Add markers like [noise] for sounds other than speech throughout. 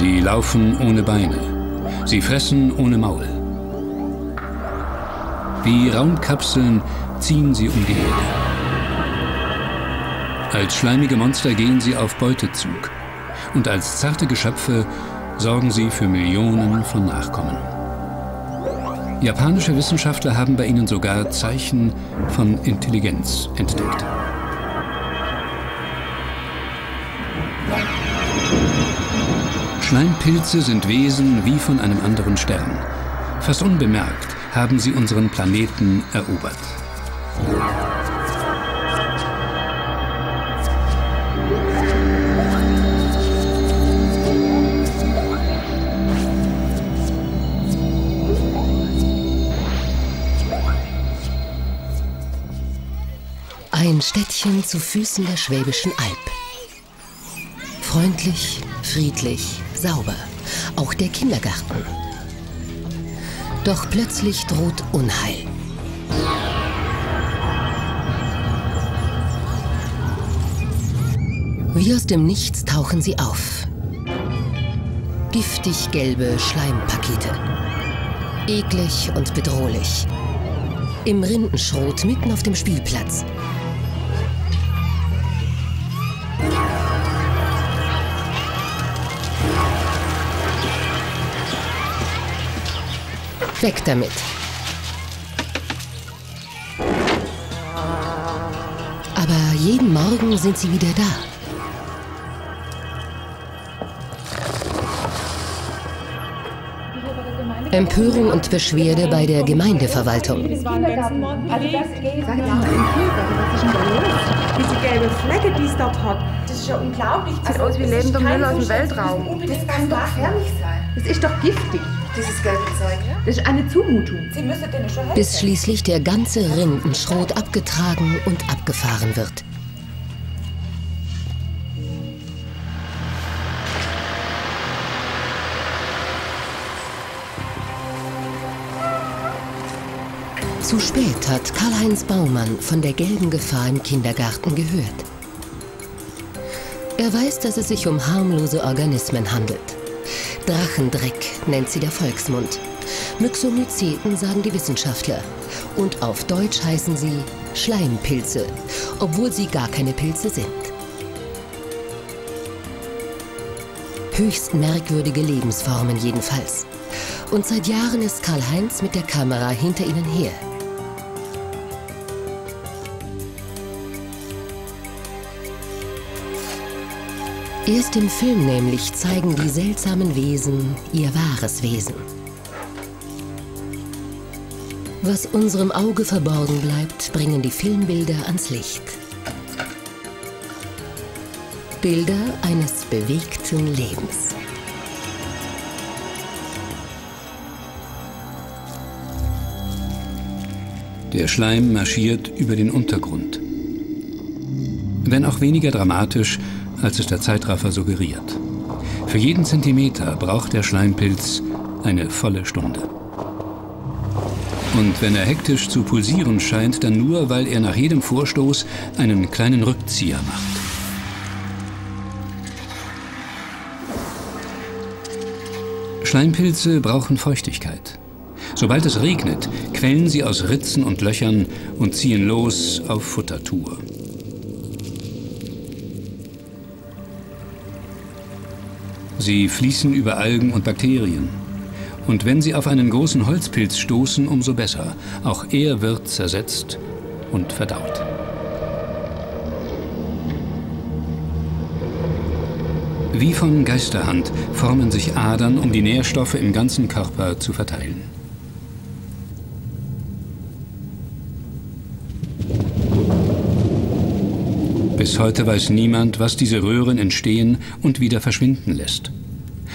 Sie laufen ohne Beine. Sie fressen ohne Maul. Wie Raumkapseln ziehen sie um die Erde. Als schleimige Monster gehen sie auf Beutezug. Und als zarte Geschöpfe sorgen sie für Millionen von Nachkommen. Japanische Wissenschaftler haben bei ihnen sogar Zeichen von Intelligenz entdeckt. Schleimpilze sind Wesen wie von einem anderen Stern. Fast unbemerkt haben sie unseren Planeten erobert. Ein Städtchen zu Füßen der Schwäbischen Alb. Freundlich, friedlich, sauber. Auch der Kindergarten. Doch plötzlich droht Unheil. Wie aus dem Nichts tauchen sie auf. Giftig gelbe Schleimpakete. Eklig und bedrohlich. Im Rindenschrot mitten auf dem Spielplatz. Weg damit. Aber jeden Morgen sind sie wieder da. Empörung und Beschwerde bei der Gemeindeverwaltung. Diese gelbe Flecke, die es dort hat, das ist ja unglaublich. Sieht aus wie lebender Müll aus dem Weltraum. Das kann doch gefährlich sein. Das ist doch giftig. Dieses gelbe Zeug? Das ist eine Zumutung. Sie müssen denen schon helfen. Bis schließlich der ganze Rindenschrot abgetragen und abgefahren wird. Zu spät hat Karl-Heinz Baumann von der gelben Gefahr im Kindergarten gehört. Er weiß, dass es sich um harmlose Organismen handelt. Drachendreck nennt sie der Volksmund. Myxomyceten sagen die Wissenschaftler. Und auf Deutsch heißen sie Schleimpilze, obwohl sie gar keine Pilze sind. Höchst merkwürdige Lebensformen jedenfalls. Und seit Jahren ist Karl-Heinz mit der Kamera hinter ihnen her. Erst im Film nämlich zeigen die seltsamen Wesen ihr wahres Wesen. Was unserem Auge verborgen bleibt, bringen die Filmbilder ans Licht. Bilder eines bewegten Lebens. Der Schleim marschiert über den Untergrund. Wenn auch weniger dramatisch, als es der Zeitraffer suggeriert. Für jeden Zentimeter braucht der Schleimpilz eine volle Stunde. Und wenn er hektisch zu pulsieren scheint, dann nur, weil er nach jedem Vorstoß einen kleinen Rückzieher macht. Schleimpilze brauchen Feuchtigkeit. Sobald es regnet, quellen sie aus Ritzen und Löchern und ziehen los auf Futtertour. Sie fließen über Algen und Bakterien. Und wenn sie auf einen großen Holzpilz stoßen, umso besser. Auch er wird zersetzt und verdaut. Wie von Geisterhand formen sich Adern, um die Nährstoffe im ganzen Körper zu verteilen. Bis heute weiß niemand, was diese Röhren entstehen und wieder verschwinden lässt.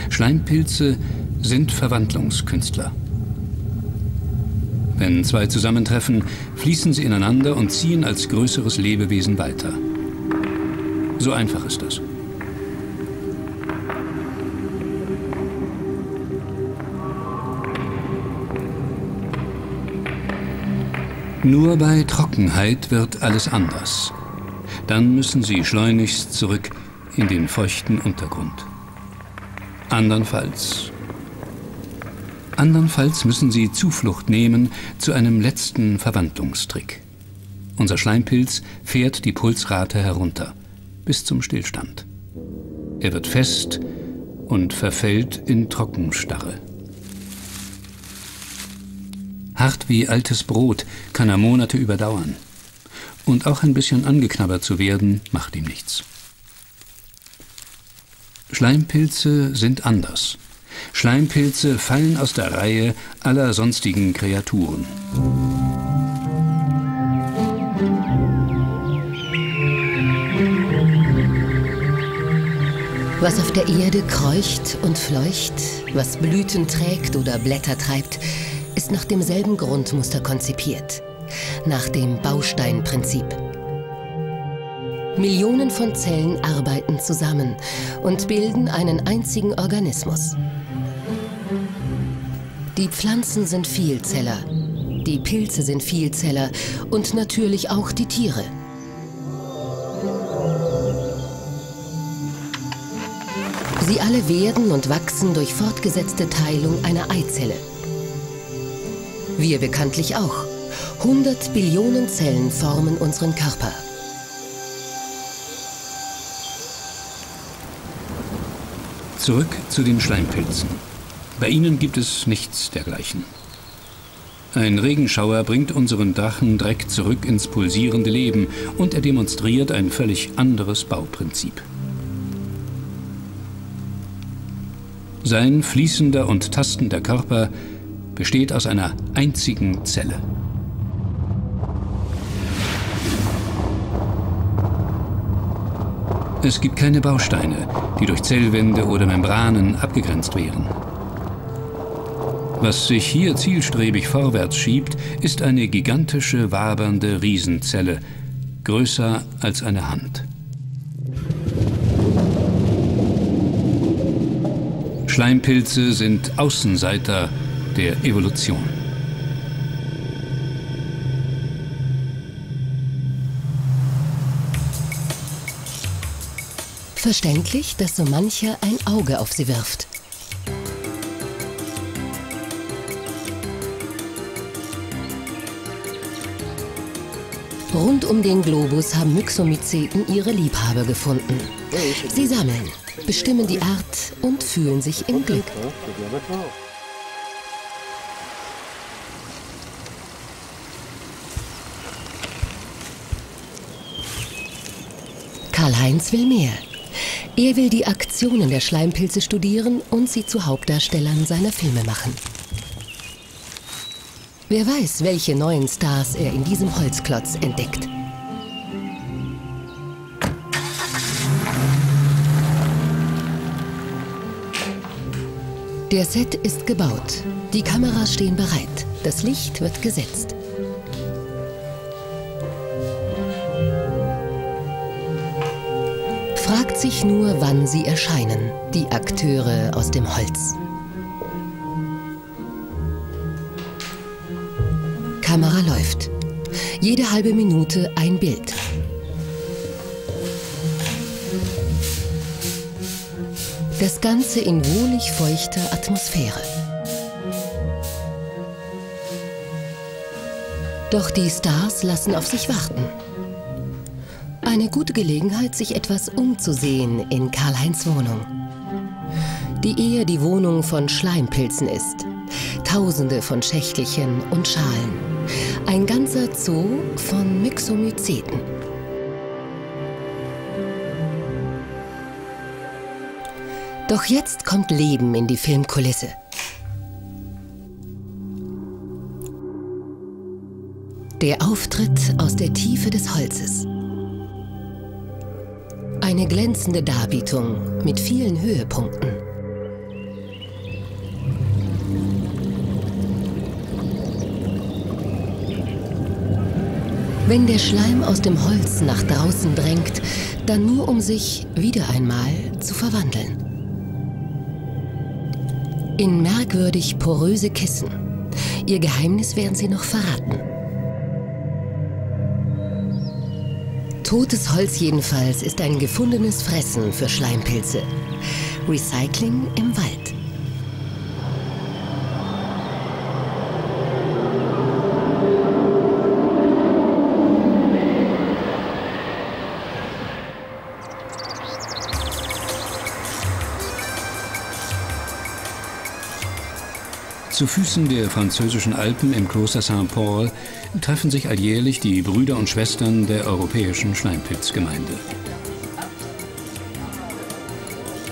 Schleimpilze sind Verwandlungskünstler. Wenn zwei zusammentreffen, fließen sie ineinander und ziehen als größeres Lebewesen weiter. So einfach ist das. Nur bei Trockenheit wird alles anders. Dann müssen sie schleunigst zurück in den feuchten Untergrund. Andernfalls Andernfalls müssen sie Zuflucht nehmen zu einem letzten Verwandlungstrick. Unser Schleimpilz fährt die Pulsrate herunter bis zum Stillstand. Er wird fest und verfällt in Trockenstarre. Hart wie altes Brot kann er Monate überdauern. Und auch ein bisschen angeknabbert zu werden, macht ihm nichts. Schleimpilze sind anders. Schleimpilze fallen aus der Reihe aller sonstigen Kreaturen. Was auf der Erde kreucht und fleucht, was Blüten trägt oder Blätter treibt, ist nach demselben Grundmuster konzipiert, nach dem Bausteinprinzip. Millionen von Zellen arbeiten zusammen und bilden einen einzigen Organismus. Die Pflanzen sind Vielzeller, die Pilze sind Vielzeller und natürlich auch die Tiere. Sie alle werden und wachsen durch fortgesetzte Teilung einer Eizelle. Wir bekanntlich auch. 100 Billionen Zellen formen unseren Körper. Zurück zu den Schleimpilzen. Bei ihnen gibt es nichts dergleichen. Ein Regenschauer bringt unseren Drachen Dreck zurück ins pulsierende Leben und er demonstriert ein völlig anderes Bauprinzip. Sein fließender und tastender Körper besteht aus einer einzigen Zelle. Es gibt keine Bausteine, die durch Zellwände oder Membranen abgegrenzt wären. Was sich hier zielstrebig vorwärts schiebt, ist eine gigantische, wabernde Riesenzelle, größer als eine Hand. Schleimpilze sind Außenseiter der Evolution. Verständlich, dass so mancher ein Auge auf sie wirft. Rund um den Globus haben Myxomyceten ihre Liebhaber gefunden. Sie sammeln, bestimmen die Art und fühlen sich im Glück. Karl-Heinz will mehr. Er will die Aktionen der Schleimpilze studieren und sie zu Hauptdarstellern seiner Filme machen. Wer weiß, welche neuen Stars er in diesem Holzklotz entdeckt. Der Set ist gebaut. Die Kameras stehen bereit. Das Licht wird gesetzt. Fragt sich nur, wann sie erscheinen, die Akteure aus dem Holz. Kamera läuft. Jede halbe Minute ein Bild. Das Ganze in wohlig feuchter Atmosphäre. Doch die Stars lassen auf sich warten. Eine gute Gelegenheit, sich etwas umzusehen in Karl-Heinz Wohnung. Die eher die Wohnung von Schleimpilzen ist. Tausende von Schächtelchen und Schalen. Ein ganzer Zoo von Myxomyceten. Doch jetzt kommt Leben in die Filmkulisse. Der Auftritt aus der Tiefe des Holzes. Eine glänzende Darbietung mit vielen Höhepunkten. Wenn der Schleim aus dem Holz nach draußen drängt, dann nur um sich wieder einmal zu verwandeln. In merkwürdig poröse Kissen. Ihr Geheimnis werden sie noch verraten. Totes Holz jedenfalls ist ein gefundenes Fressen für Schleimpilze. Recycling im Wald. Zu Füßen der französischen Alpen im Kloster Saint-Paul treffen sich alljährlich die Brüder und Schwestern der Europäischen Schleimpilzgemeinde.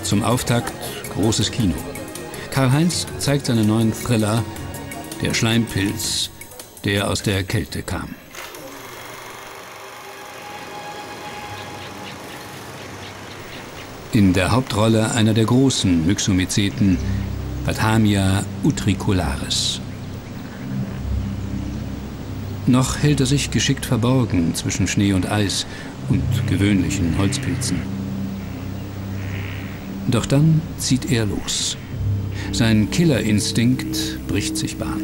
Zum Auftakt großes Kino. Karl-Heinz zeigt seinen neuen Thriller Der Schleimpilz, der aus der Kälte kam. In der Hauptrolle einer der großen Myxomyceten, Bathamia utricularis. Noch hält er sich geschickt verborgen zwischen Schnee und Eis und gewöhnlichen Holzpilzen. Doch dann zieht er los. Sein Killerinstinkt bricht sich Bahn.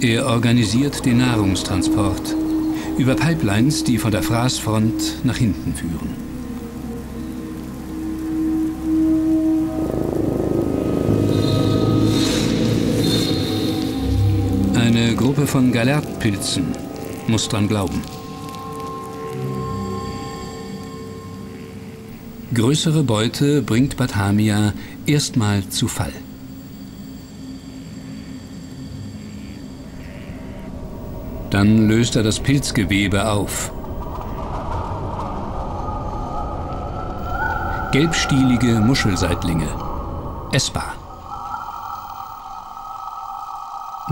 Er organisiert den Nahrungstransport über Pipelines, die von der Fraßfront nach hinten führen. Von Galertpilzen muss dran glauben. Größere Beute bringt Bathamia erstmal zu Fall. Dann löst er das Pilzgewebe auf. Gelbstielige Muschelseitlinge. Essbar.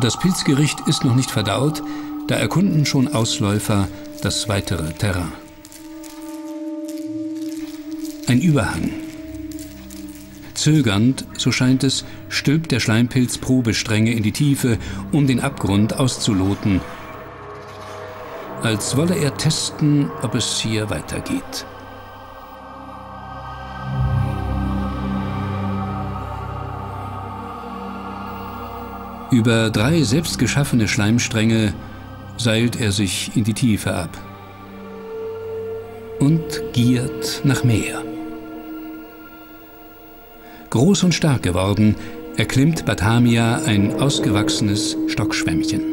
Das Pilzgericht ist noch nicht verdaut, da erkunden schon Ausläufer das weitere Terrain. Ein Überhang. Zögernd, so scheint es, stülpt der Schleimpilz Probestränge in die Tiefe, um den Abgrund auszuloten, als wolle er testen, ob es hier weitergeht. Über drei selbstgeschaffene Schleimstränge seilt er sich in die Tiefe ab und giert nach mehr. Groß und stark geworden, erklimmt Bathamia ein ausgewachsenes Stockschwämmchen.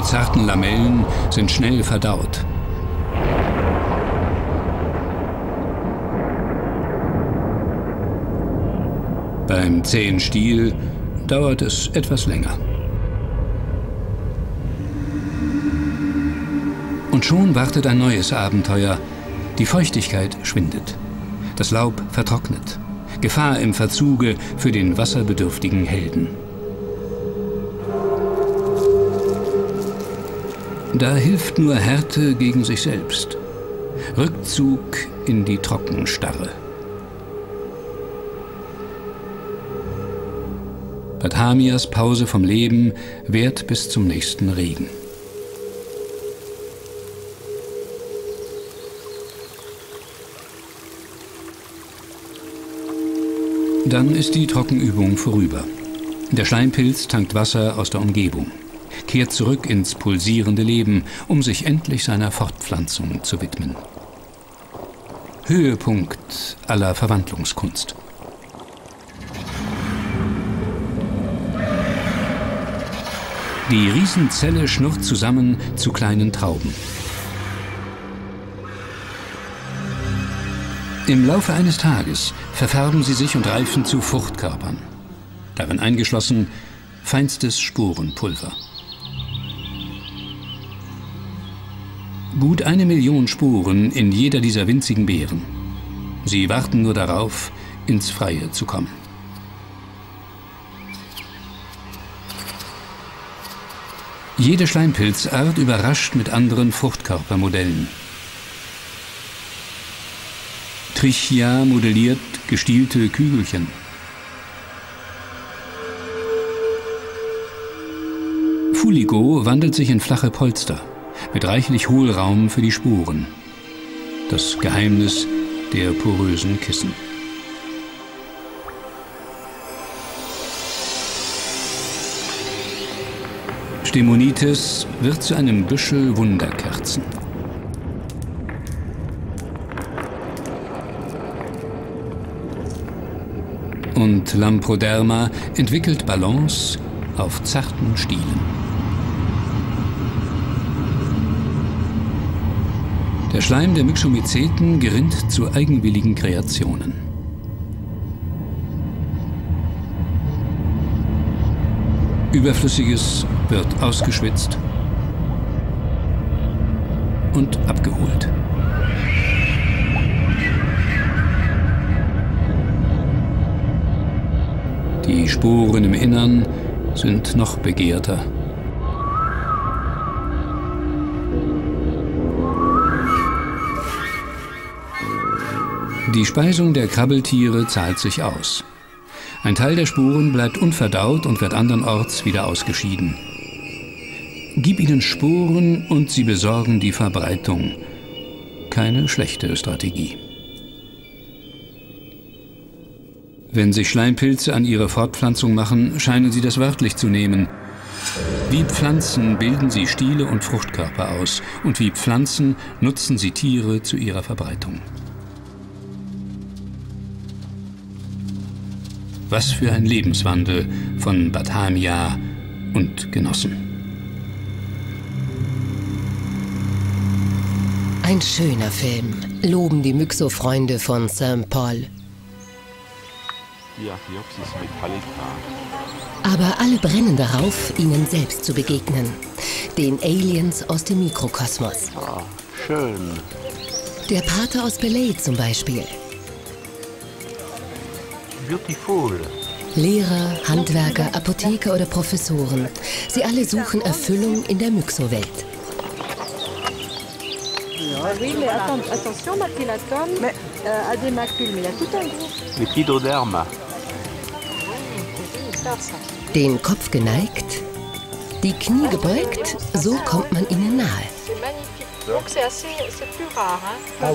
Die zarten Lamellen sind schnell verdaut. Beim zähen Stiel dauert es etwas länger. Und schon wartet ein neues Abenteuer. Die Feuchtigkeit schwindet. Das Laub vertrocknet. Gefahr im Verzuge für den wasserbedürftigen Helden. Da hilft nur Härte gegen sich selbst. Rückzug in die Trockenstarre. Bad Pause vom Leben währt bis zum nächsten Regen. Dann ist die Trockenübung vorüber. Der Schleimpilz tankt Wasser aus der Umgebung kehrt zurück ins pulsierende Leben, um sich endlich seiner Fortpflanzung zu widmen. Höhepunkt aller Verwandlungskunst. Die Riesenzelle schnurrt zusammen zu kleinen Trauben. Im Laufe eines Tages verfärben sie sich und reifen zu Fruchtkörpern. Darin eingeschlossen feinstes Spurenpulver. Gut eine Million Spuren in jeder dieser winzigen Beeren. Sie warten nur darauf, ins Freie zu kommen. Jede Schleimpilzart überrascht mit anderen Fruchtkörpermodellen. Trichia modelliert gestielte Kügelchen. Fuligo wandelt sich in flache Polster mit reichlich Hohlraum für die Spuren. Das Geheimnis der porösen Kissen. Stemonitis wird zu einem Büschel Wunderkerzen. Und Lamproderma entwickelt Balance auf zarten Stielen. Der Schleim der Myxomyceten gerinnt zu eigenwilligen Kreationen. Überflüssiges wird ausgeschwitzt und abgeholt. Die Spuren im Innern sind noch begehrter. Die Speisung der Krabbeltiere zahlt sich aus. Ein Teil der Spuren bleibt unverdaut und wird andernorts wieder ausgeschieden. Gib ihnen Spuren und sie besorgen die Verbreitung. Keine schlechte Strategie. Wenn sich Schleimpilze an ihre Fortpflanzung machen, scheinen sie das wörtlich zu nehmen. Wie Pflanzen bilden sie Stiele und Fruchtkörper aus und wie Pflanzen nutzen sie Tiere zu ihrer Verbreitung. Was für ein Lebenswandel von Bathamia und Genossen. Ein schöner Film, loben die Myxo-Freunde von St. Paul. Aber alle brennen darauf, ihnen selbst zu begegnen. Den Aliens aus dem Mikrokosmos. Ah, schön. Der Pater aus Belay zum Beispiel beautiful. Lehrer, Handwerker, Apotheker oder Professoren. Sie alle suchen Erfüllung in der Myxo-Welt. Den Kopf geneigt, die Knie gebeugt, so kommt man ihnen nahe. Ah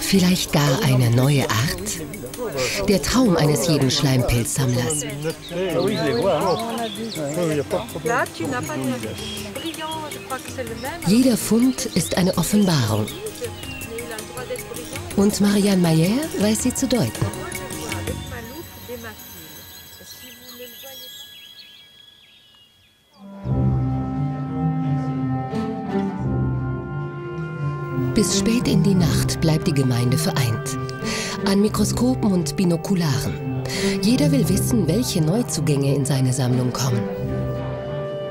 Vielleicht gar eine neue Art? Der Traum eines jeden Schleimpilzsammlers. Jeder Fund ist eine Offenbarung. Und Marianne Mayer weiß sie zu deuten. Bis spät in die Nacht bleibt die Gemeinde vereint. An Mikroskopen und Binokularen. Jeder will wissen, welche Neuzugänge in seine Sammlung kommen.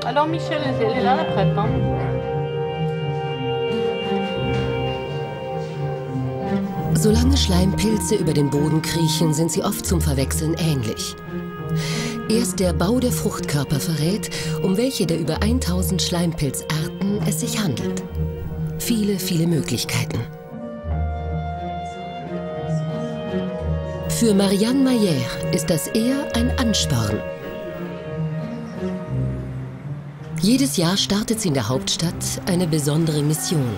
Alors Michel, elle est là la prep, hein? Solange Schleimpilze über den Boden kriechen, sind sie oft zum Verwechseln ähnlich. Erst der Bau der Fruchtkörper verrät, um welche der über 1000 Schleimpilzarten es sich handelt viele, viele Möglichkeiten. Für Marianne Mayer ist das eher ein Ansporn. Jedes Jahr startet sie in der Hauptstadt eine besondere Mission.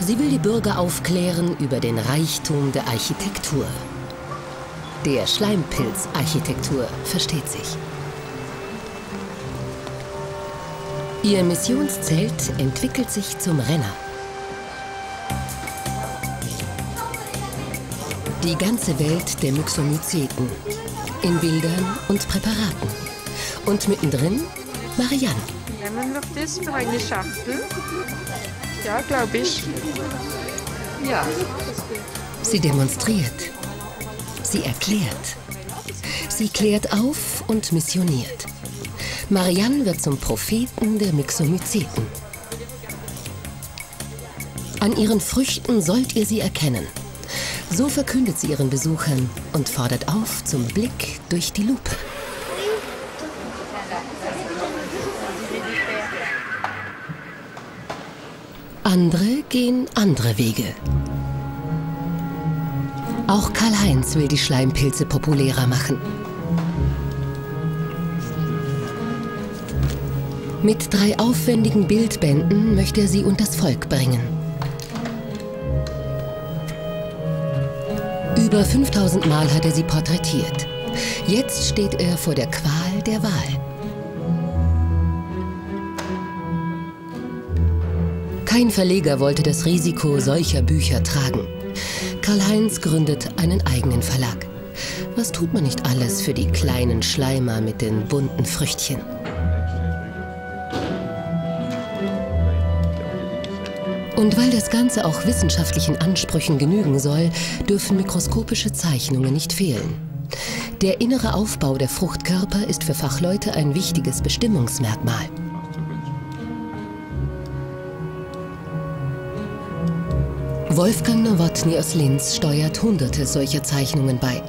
Sie will die Bürger aufklären über den Reichtum der Architektur. Der Schleimpilzarchitektur versteht sich. Ihr Missionszelt entwickelt sich zum Renner. Die ganze Welt der Myxomyceten. In Bildern und Präparaten. Und mittendrin Marianne. Nehmen wir das für eine Schachtel? Ja, glaube ich. Ja. Sie demonstriert. Sie erklärt. Sie klärt auf und missioniert. Marianne wird zum Propheten der Myxomyceten. An ihren Früchten sollt ihr sie erkennen. So verkündet sie ihren Besuchern und fordert auf zum Blick durch die Lupe. Andere gehen andere Wege. Auch Karl-Heinz will die Schleimpilze populärer machen. Mit drei aufwendigen Bildbänden möchte er sie unters Volk bringen. Über 5000 Mal hat er sie porträtiert. Jetzt steht er vor der Qual der Wahl. Kein Verleger wollte das Risiko solcher Bücher tragen. Karl-Heinz gründet einen eigenen Verlag. Was tut man nicht alles für die kleinen Schleimer mit den bunten Früchtchen? Und weil das Ganze auch wissenschaftlichen Ansprüchen genügen soll, dürfen mikroskopische Zeichnungen nicht fehlen. Der innere Aufbau der Fruchtkörper ist für Fachleute ein wichtiges Bestimmungsmerkmal. Wolfgang Nowotny aus Linz steuert hunderte solcher Zeichnungen bei.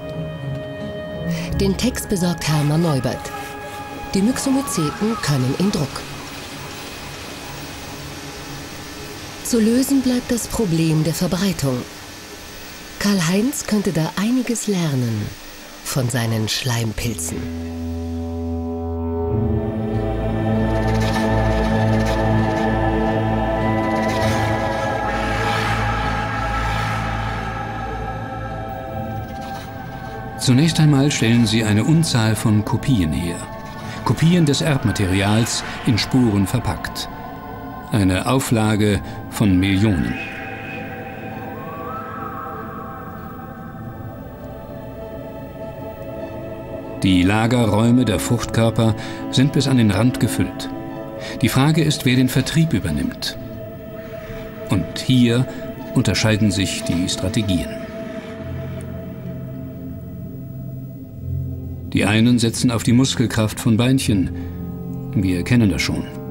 Den Text besorgt Hermann Neubert. Die Myxomyceten können in Druck. Zu lösen bleibt das Problem der Verbreitung. Karl-Heinz könnte da einiges lernen von seinen Schleimpilzen. Zunächst einmal stellen sie eine Unzahl von Kopien her. Kopien des Erbmaterials in Spuren verpackt. Eine Auflage von Millionen. Die Lagerräume der Fruchtkörper sind bis an den Rand gefüllt. Die Frage ist, wer den Vertrieb übernimmt. Und hier unterscheiden sich die Strategien. Die einen setzen auf die Muskelkraft von Beinchen. Wir kennen das schon.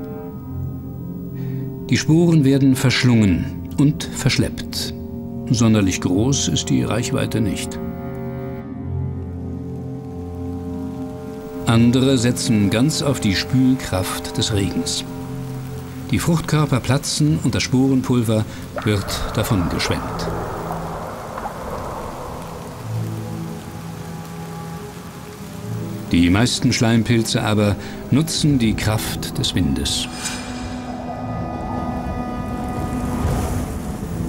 Die Sporen werden verschlungen und verschleppt. Sonderlich groß ist die Reichweite nicht. Andere setzen ganz auf die Spülkraft des Regens. Die Fruchtkörper platzen und das Sporenpulver wird davon geschwemmt. Die meisten Schleimpilze aber nutzen die Kraft des Windes.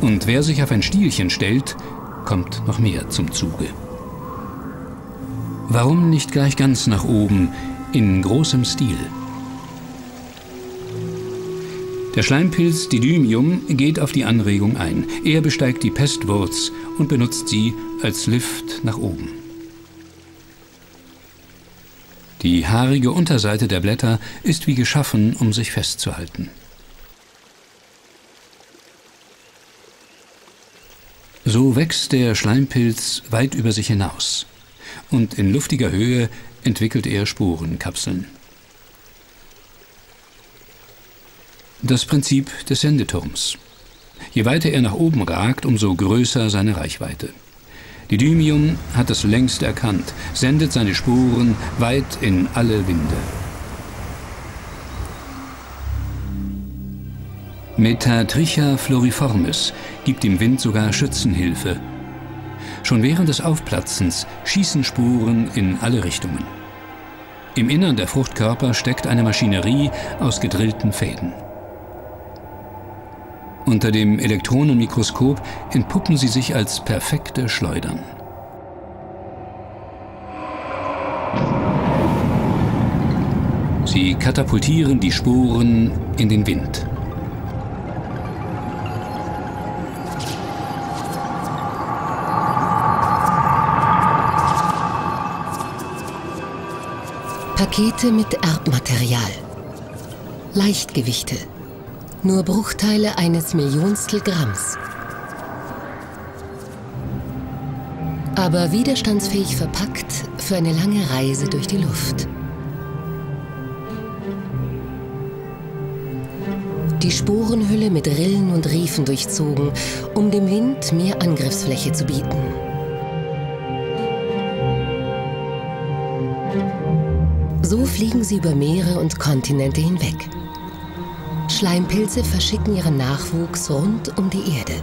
Und wer sich auf ein Stielchen stellt, kommt noch mehr zum Zuge. Warum nicht gleich ganz nach oben, in großem Stil? Der Schleimpilz Didymium geht auf die Anregung ein. Er besteigt die Pestwurz und benutzt sie als Lift nach oben. Die haarige Unterseite der Blätter ist wie geschaffen, um sich festzuhalten. So wächst der Schleimpilz weit über sich hinaus und in luftiger Höhe entwickelt er Sporenkapseln. Das Prinzip des Sendeturms. Je weiter er nach oben ragt, umso größer seine Reichweite. Didymium hat es längst erkannt, sendet seine Spuren weit in alle Winde. Metatricha floriformis gibt dem Wind sogar Schützenhilfe. Schon während des Aufplatzens schießen Spuren in alle Richtungen. Im Innern der Fruchtkörper steckt eine Maschinerie aus gedrillten Fäden. Unter dem Elektronenmikroskop entpuppen sie sich als perfekte Schleudern. Sie katapultieren die Sporen in den Wind. Pakete mit Erbmaterial. Leichtgewichte. Nur Bruchteile eines Millionstel Gramms. Aber widerstandsfähig verpackt für eine lange Reise durch die Luft. Die Sporenhülle mit Rillen und Riefen durchzogen, um dem Wind mehr Angriffsfläche zu bieten. So fliegen sie über Meere und Kontinente hinweg. Schleimpilze verschicken ihren Nachwuchs rund um die Erde.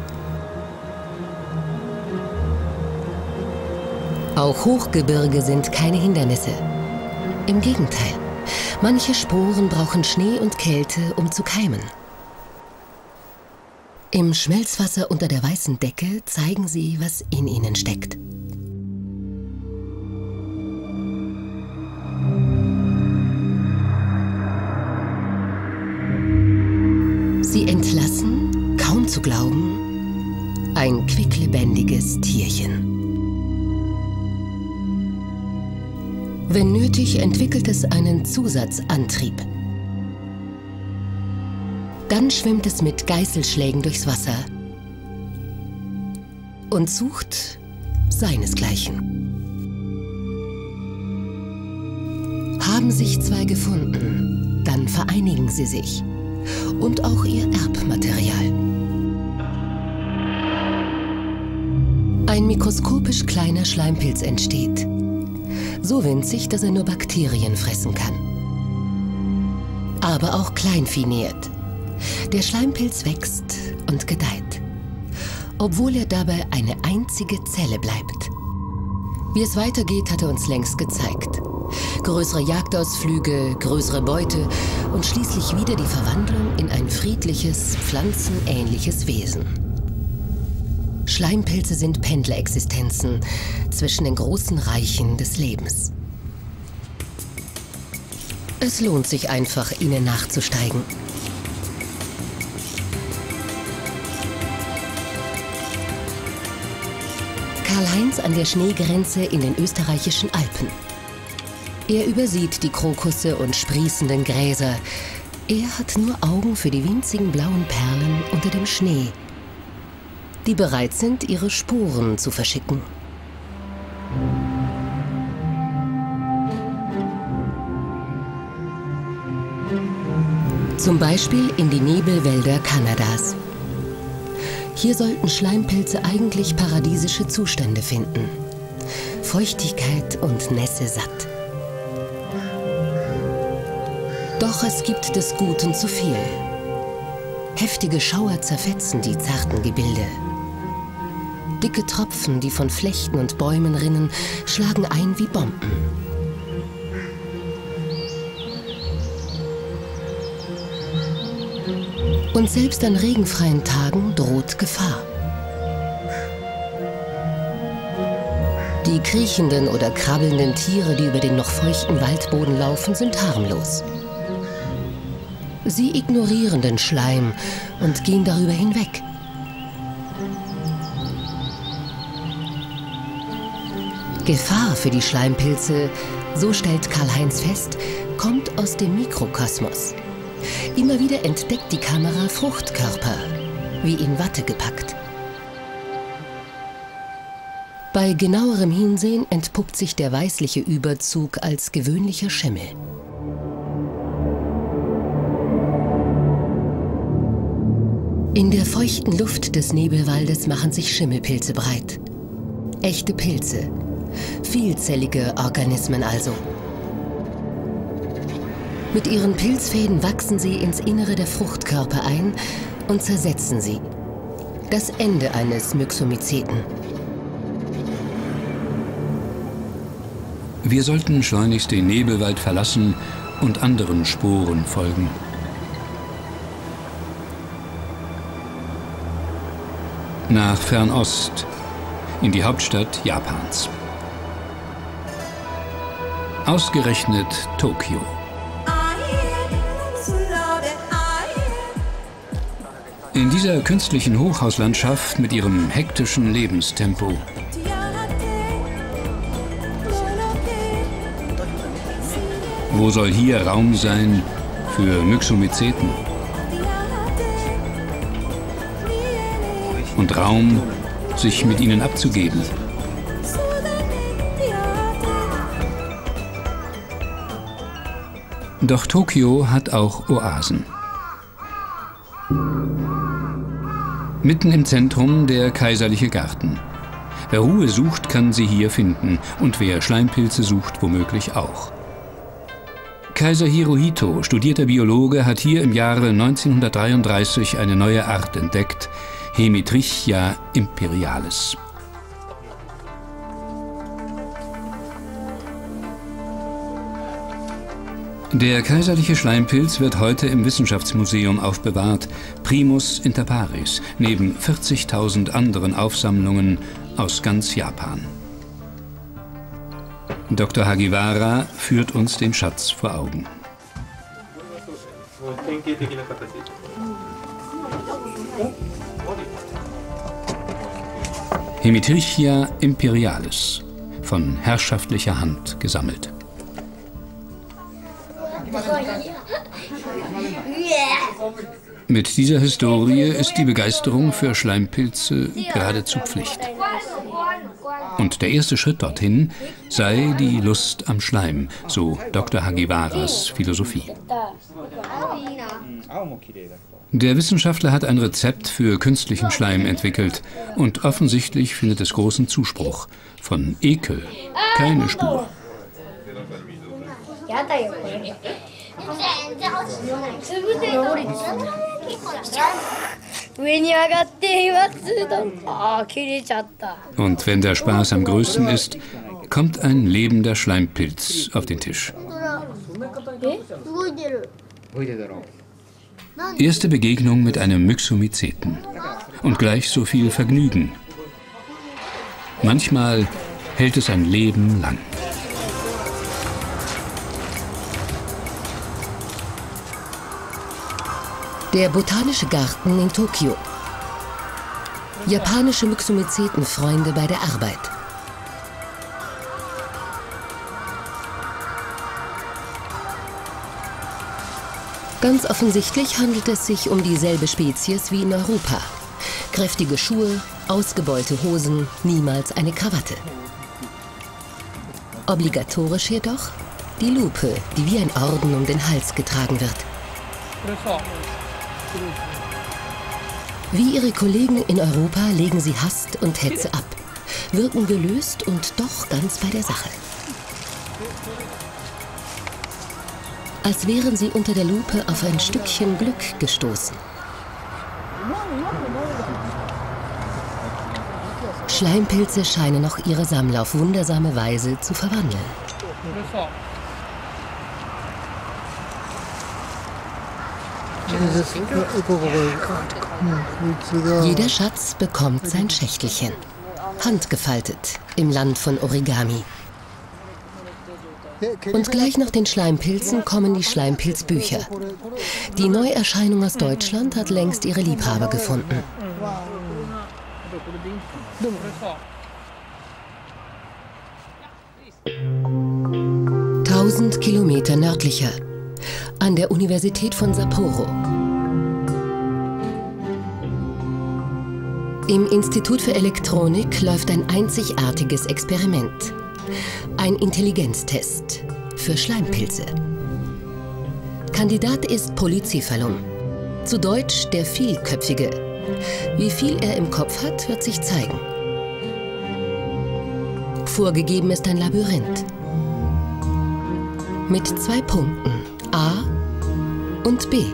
Auch Hochgebirge sind keine Hindernisse. Im Gegenteil, manche Sporen brauchen Schnee und Kälte, um zu keimen. Im Schmelzwasser unter der weißen Decke zeigen sie, was in ihnen steckt. Zu glauben, ein quicklebendiges Tierchen. Wenn nötig, entwickelt es einen Zusatzantrieb. Dann schwimmt es mit Geißelschlägen durchs Wasser und sucht seinesgleichen. Haben sich zwei gefunden, dann vereinigen sie sich und auch ihr Erbmaterial. Ein mikroskopisch kleiner Schleimpilz entsteht. So winzig, dass er nur Bakterien fressen kann. Aber auch Kleinvieh nährt. Der Schleimpilz wächst und gedeiht, obwohl er dabei eine einzige Zelle bleibt. Wie es weitergeht, hat er uns längst gezeigt. Größere Jagdausflüge, größere Beute und schließlich wieder die Verwandlung in ein friedliches, pflanzenähnliches Wesen. Schleimpilze sind Pendlerexistenzen zwischen den großen Reichen des Lebens. Es lohnt sich einfach, ihnen nachzusteigen. Karl-Heinz an der Schneegrenze in den österreichischen Alpen. Er übersieht die Krokusse und sprießenden Gräser. Er hat nur Augen für die winzigen blauen Perlen unter dem Schnee, die bereit sind, ihre Spuren zu verschicken. Zum Beispiel in die Nebelwälder Kanadas. Hier sollten Schleimpilze eigentlich paradiesische Zustände finden. Feuchtigkeit und Nässe satt. Doch es gibt des Guten zu viel. Heftige Schauer zerfetzen die zarten Gebilde. Dicke Tropfen, die von Flechten und Bäumen rinnen, schlagen ein wie Bomben. Und selbst an regenfreien Tagen droht Gefahr. Die kriechenden oder krabbelnden Tiere, die über den noch feuchten Waldboden laufen, sind harmlos. Sie ignorieren den Schleim und gehen darüber hinweg. Gefahr für die Schleimpilze, so stellt Karl-Heinz fest, kommt aus dem Mikrokosmos. Immer wieder entdeckt die Kamera Fruchtkörper, wie in Watte gepackt. Bei genauerem Hinsehen entpuppt sich der weißliche Überzug als gewöhnlicher Schimmel. In der feuchten Luft des Nebelwaldes machen sich Schimmelpilze breit. Echte Pilze. Vielzellige Organismen also. Mit ihren Pilzfäden wachsen sie ins Innere der Fruchtkörper ein und zersetzen sie. Das Ende eines Myxomyceten. Wir sollten schleunigst den Nebelwald verlassen und anderen Sporen folgen. nach Fernost, in die Hauptstadt Japans. Ausgerechnet Tokio. In dieser künstlichen Hochhauslandschaft mit ihrem hektischen Lebenstempo. Wo soll hier Raum sein für Myxomyceten? und Raum, sich mit ihnen abzugeben. Doch Tokio hat auch Oasen. Mitten im Zentrum der kaiserliche Garten. Wer Ruhe sucht, kann sie hier finden und wer Schleimpilze sucht, womöglich auch. Kaiser Hirohito, studierter Biologe, hat hier im Jahre 1933 eine neue Art entdeckt, Hemitrichia imperialis. Der kaiserliche Schleimpilz wird heute im Wissenschaftsmuseum aufbewahrt, primus inter pares, neben 40.000 anderen Aufsammlungen aus ganz Japan. Dr. Hagiwara führt uns den Schatz vor Augen. Hemitrichia imperialis, von herrschaftlicher Hand gesammelt. Mit dieser Historie ist die Begeisterung für Schleimpilze geradezu Pflicht. Und der erste Schritt dorthin sei die Lust am Schleim, so Dr. Hagiwaras Philosophie. Der Wissenschaftler hat ein Rezept für künstlichen Schleim entwickelt und offensichtlich findet es großen Zuspruch. Von Ekel keine Spur. [laughs] Und wenn der Spaß am größten ist, kommt ein lebender Schleimpilz auf den Tisch. Erste Begegnung mit einem Myxomyceten. Und gleich so viel Vergnügen. Manchmal hält es ein Leben lang. Der Botanische Garten in Tokio. Japanische Myxomycetenfreunde bei der Arbeit. Ganz offensichtlich handelt es sich um dieselbe Spezies wie in Europa. Kräftige Schuhe, ausgebeulte Hosen, niemals eine Krawatte. Obligatorisch jedoch die Lupe, die wie ein Orden um den Hals getragen wird. Wie ihre Kollegen in Europa legen sie Hast und Hetze ab, wirken gelöst und doch ganz bei der Sache. Als wären sie unter der Lupe auf ein Stückchen Glück gestoßen. Schleimpilze scheinen auch ihre Sammler auf wundersame Weise zu verwandeln. Jeder Schatz bekommt sein Schächtelchen. Handgefaltet im Land von Origami. Und gleich nach den Schleimpilzen kommen die Schleimpilzbücher. Die Neuerscheinung aus Deutschland hat längst ihre Liebhaber gefunden. Tausend Kilometer nördlicher an der Universität von Sapporo. Im Institut für Elektronik läuft ein einzigartiges Experiment. Ein Intelligenztest für Schleimpilze. Kandidat ist Polycephalum. Zu Deutsch der Vielköpfige. Wie viel er im Kopf hat, wird sich zeigen. Vorgegeben ist ein Labyrinth. Mit zwei Punkten. A und B.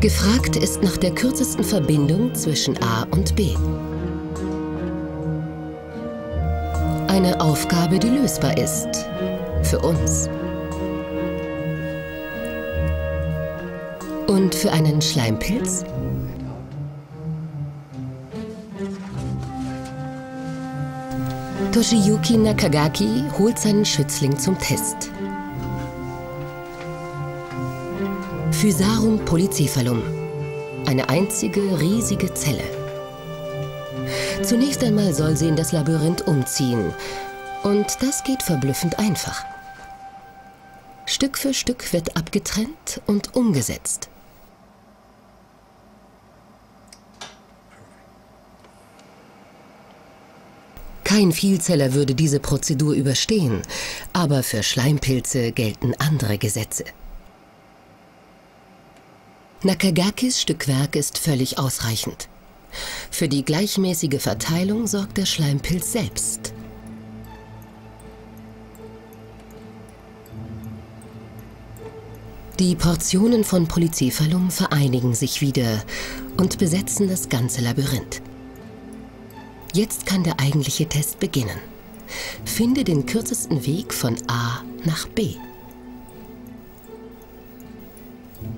Gefragt ist nach der kürzesten Verbindung zwischen A und B. Eine Aufgabe, die lösbar ist. Für uns. Und für einen Schleimpilz? Toshiyuki Nakagaki holt seinen Schützling zum Test. Physarum polycephalum. Eine einzige riesige Zelle. Zunächst einmal soll sie in das Labyrinth umziehen. Und das geht verblüffend einfach. Stück für Stück wird abgetrennt und umgesetzt. Kein Vielzeller würde diese Prozedur überstehen, aber für Schleimpilze gelten andere Gesetze. Nakagakis Stückwerk ist völlig ausreichend. Für die gleichmäßige Verteilung sorgt der Schleimpilz selbst. Die Portionen von Polycephalum vereinigen sich wieder und besetzen das ganze Labyrinth. Jetzt kann der eigentliche Test beginnen. Finde den kürzesten Weg von A nach B.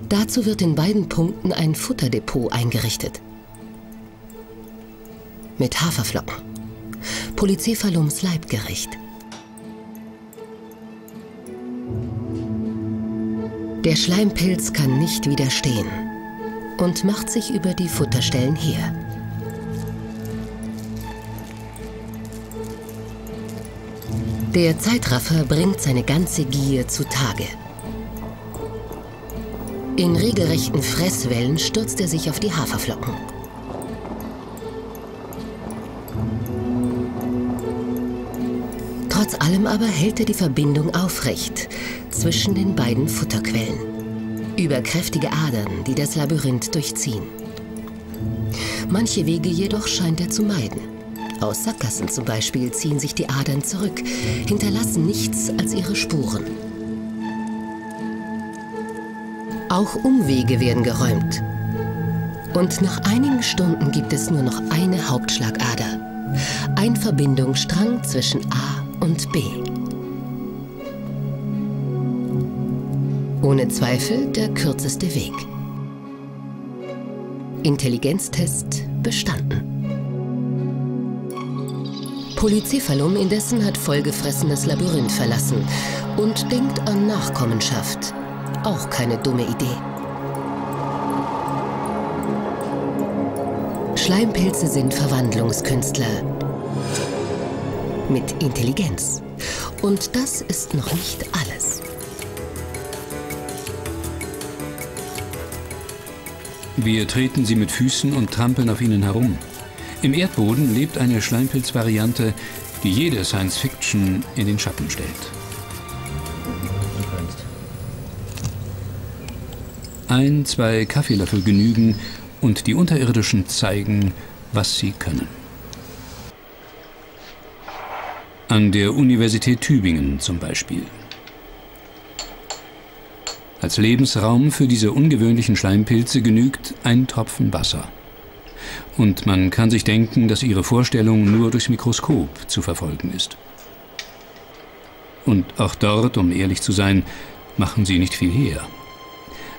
Dazu wird in beiden Punkten ein Futterdepot eingerichtet. Mit Haferflocken. Polycephalums Leibgericht. Der Schleimpilz kann nicht widerstehen und macht sich über die Futterstellen her. Der Zeitraffer bringt seine ganze Gier zutage. In regelrechten Fresswellen stürzt er sich auf die Haferflocken. Trotz allem aber hält er die Verbindung aufrecht zwischen den beiden Futterquellen. Über kräftige Adern, die das Labyrinth durchziehen. Manche Wege jedoch scheint er zu meiden. Aus Sackgassen zum Beispiel ziehen sich die Adern zurück, hinterlassen nichts als ihre Spuren. Auch Umwege werden geräumt. Und nach einigen Stunden gibt es nur noch eine Hauptschlagader. Ein Verbindungsstrang zwischen A und B. Ohne Zweifel der kürzeste Weg. Intelligenztest bestanden. Polycephalum indessen hat vollgefressen das Labyrinth verlassen und denkt an Nachkommenschaft. Auch keine dumme Idee. Schleimpilze sind Verwandlungskünstler. Mit Intelligenz. Und das ist noch nicht alles. Wir treten sie mit Füßen und trampeln auf ihnen herum. Im Erdboden lebt eine Schleimpilzvariante, die jede Science-Fiction in den Schatten stellt. Ein, zwei Kaffeelöffel genügen und die Unterirdischen zeigen, was sie können. An der Universität Tübingen zum Beispiel. Als Lebensraum für diese ungewöhnlichen Schleimpilze genügt ein Tropfen Wasser. Und man kann sich denken, dass ihre Vorstellung nur durchs Mikroskop zu verfolgen ist. Und auch dort, um ehrlich zu sein, machen sie nicht viel her.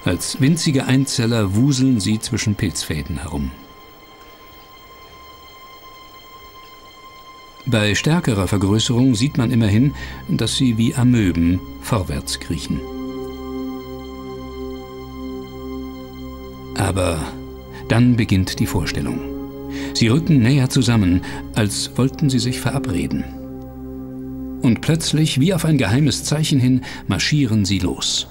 Als winzige Einzeller wuseln sie zwischen Pilzfäden herum. Bei stärkerer Vergrößerung sieht man immerhin, dass sie wie Amöben vorwärts kriechen. Aber dann beginnt die Vorstellung. Sie rücken näher zusammen, als wollten sie sich verabreden. Und plötzlich, wie auf ein geheimes Zeichen hin, marschieren sie los.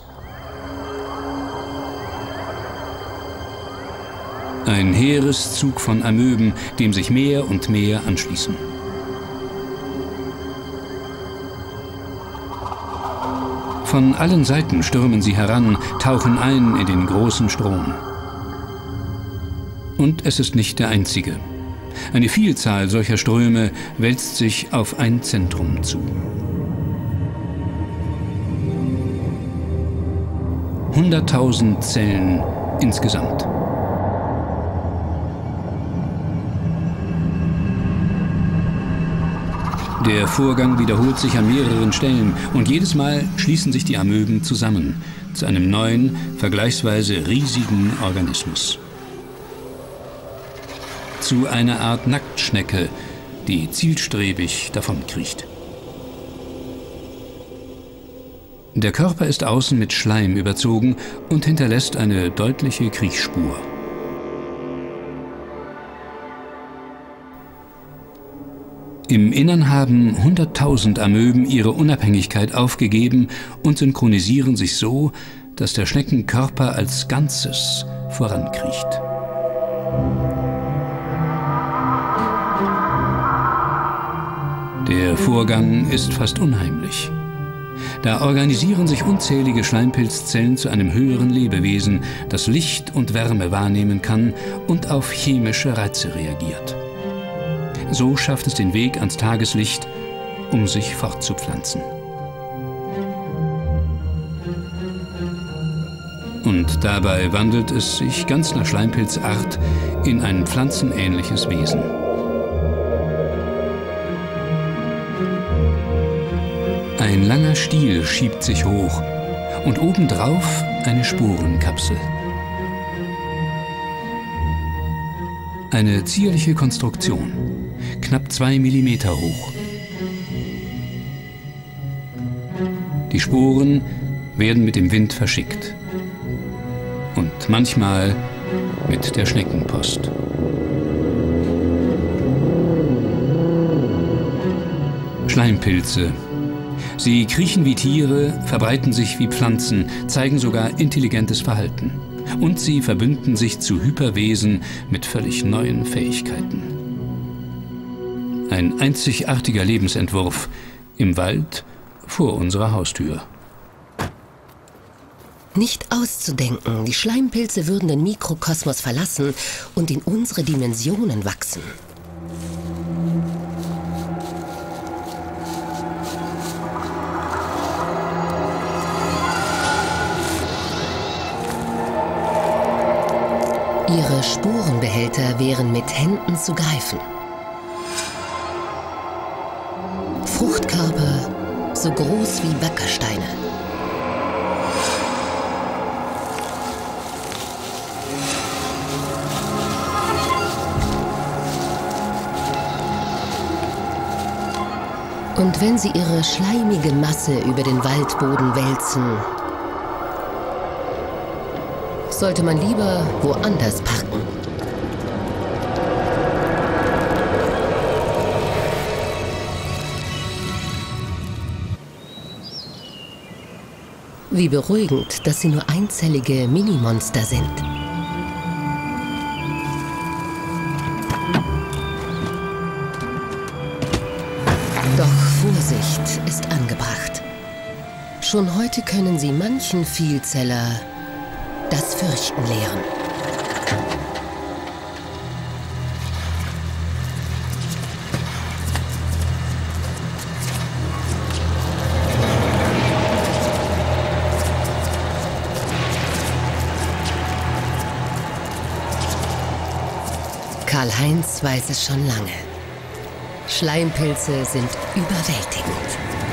Ein Heereszug von Amöben, dem sich mehr und mehr anschließen. Von allen Seiten stürmen sie heran, tauchen ein in den großen Strom. Und es ist nicht der einzige. Eine Vielzahl solcher Ströme wälzt sich auf ein Zentrum zu. Hunderttausend Zellen insgesamt. Der Vorgang wiederholt sich an mehreren Stellen und jedes Mal schließen sich die Amöben zusammen zu einem neuen, vergleichsweise riesigen Organismus. Zu einer Art Nacktschnecke, die zielstrebig davonkriecht. Der Körper ist außen mit Schleim überzogen und hinterlässt eine deutliche Kriechspur. Im Innern haben 100.000 Amöben ihre Unabhängigkeit aufgegeben und synchronisieren sich so, dass der Schneckenkörper als Ganzes vorankriecht. Der Vorgang ist fast unheimlich. Da organisieren sich unzählige Schleimpilzzellen zu einem höheren Lebewesen, das Licht und Wärme wahrnehmen kann und auf chemische Reize reagiert. So schafft es den Weg ans Tageslicht, um sich fortzupflanzen. Und dabei wandelt es sich ganz nach Schleimpilzart in ein pflanzenähnliches Wesen. Ein langer Stiel schiebt sich hoch und obendrauf eine Sporenkapsel. Eine zierliche Konstruktion, knapp zwei Millimeter hoch. Die Sporen werden mit dem Wind verschickt. Und manchmal mit der Schneckenpost. Schleimpilze. Sie kriechen wie Tiere, verbreiten sich wie Pflanzen, zeigen sogar intelligentes Verhalten. Und sie verbünden sich zu Hyperwesen mit völlig neuen Fähigkeiten. Ein einzigartiger Lebensentwurf im Wald vor unserer Haustür. Nicht auszudenken, die Schleimpilze würden den Mikrokosmos verlassen und in unsere Dimensionen wachsen. Spurenbehälter wären mit Händen zu greifen. Fruchtkörper so groß wie Backersteine. Und wenn sie ihre schleimige Masse über den Waldboden wälzen, sollte man lieber woanders Wie beruhigend, dass sie nur einzellige Minimonster sind. Doch Vorsicht ist angebracht. Schon heute können sie manchen Vielzeller das Fürchten lehren. Karl-Heinz weiß es schon lange. Schleimpilze sind überwältigend.